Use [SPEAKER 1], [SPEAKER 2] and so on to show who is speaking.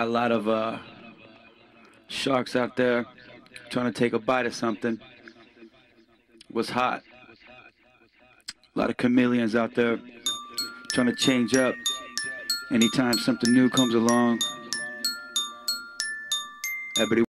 [SPEAKER 1] A lot of uh, sharks out there trying to take a bite of something. Was hot. A lot of chameleons out there trying to change up. Anytime something new comes along, everybody